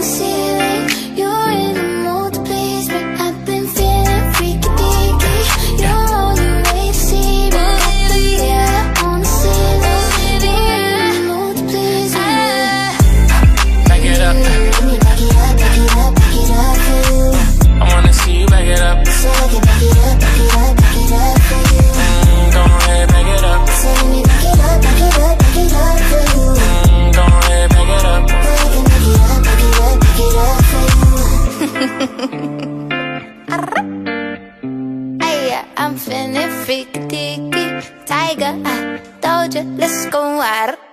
chance. I'm feeling freaky, dicky, tiger. I told you, let's go wild.